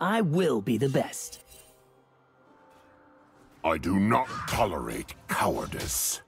I will be the best. I do not tolerate cowardice.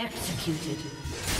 Executed.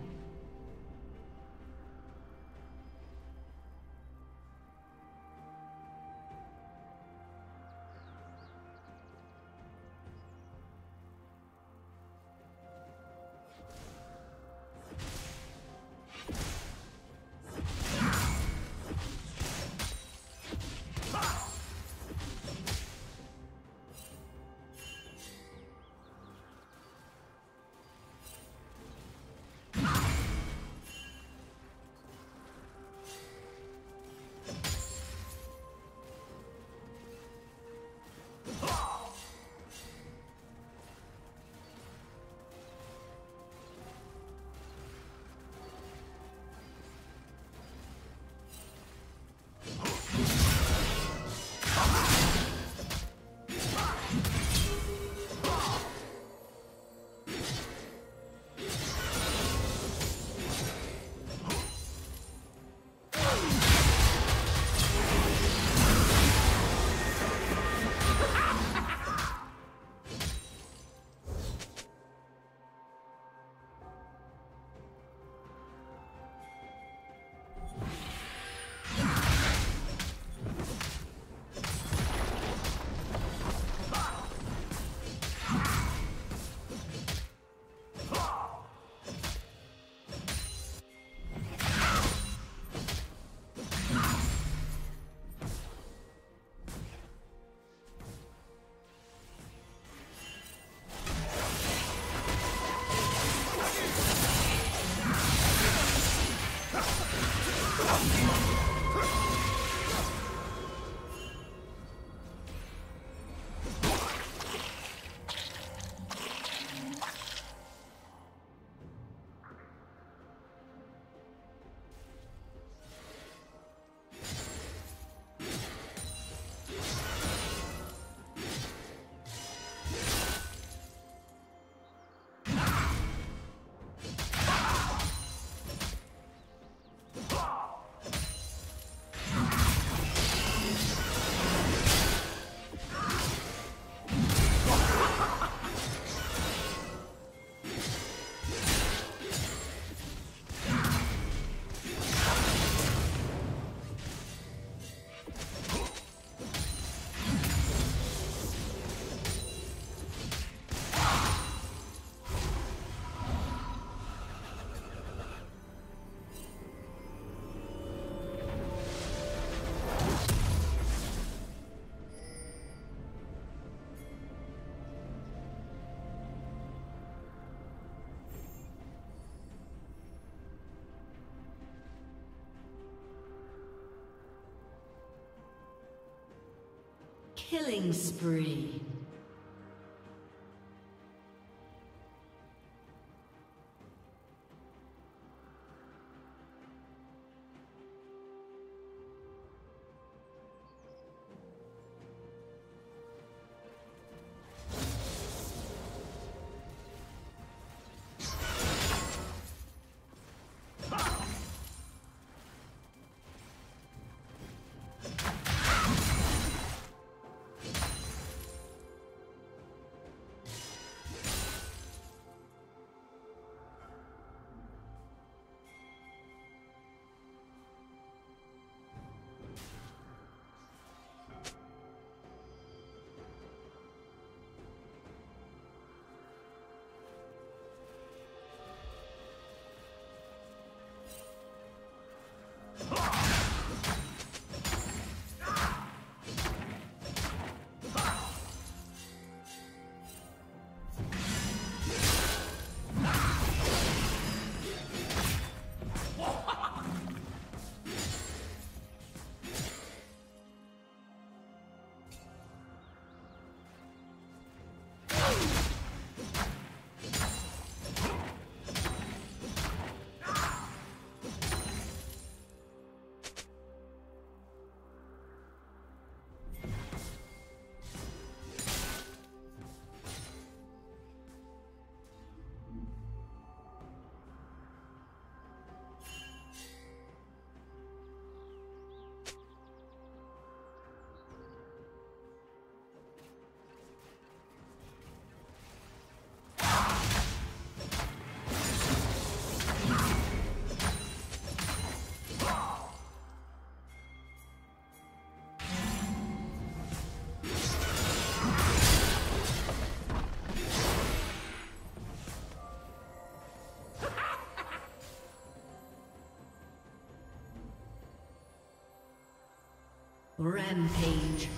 Killing spree. Rampage.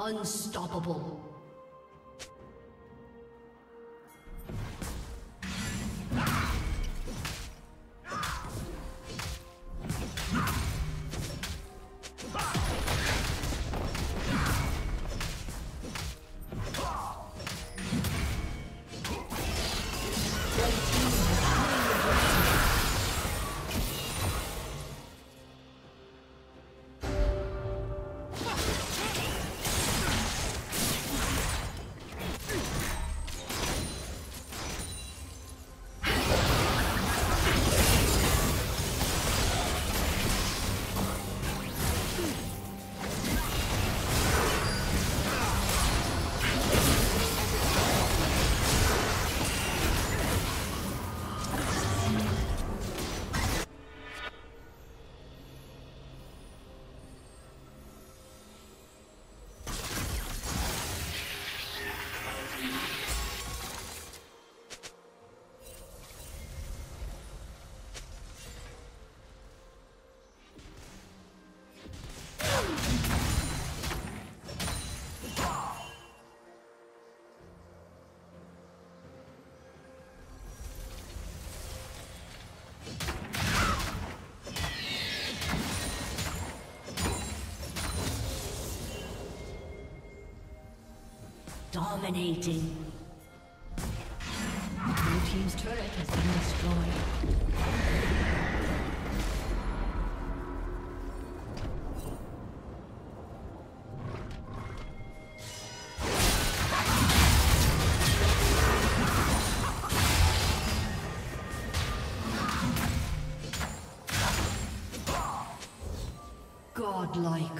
Unstoppable. Dominating. Blue Team's turret has been destroyed. Godlike.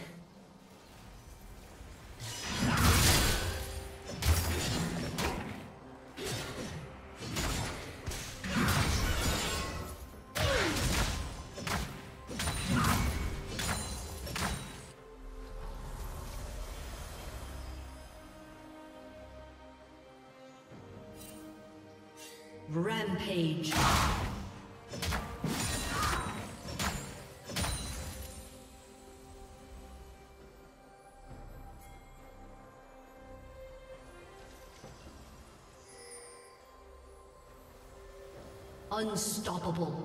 Unstoppable.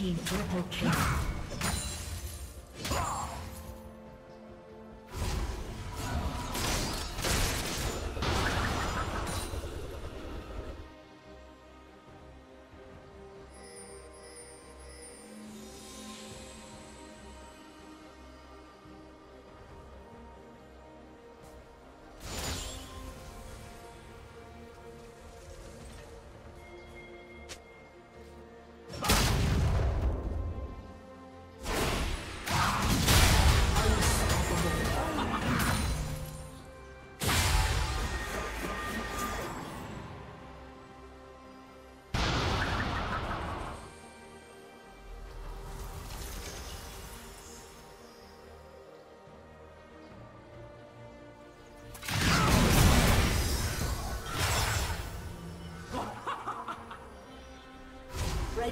Team triple kill.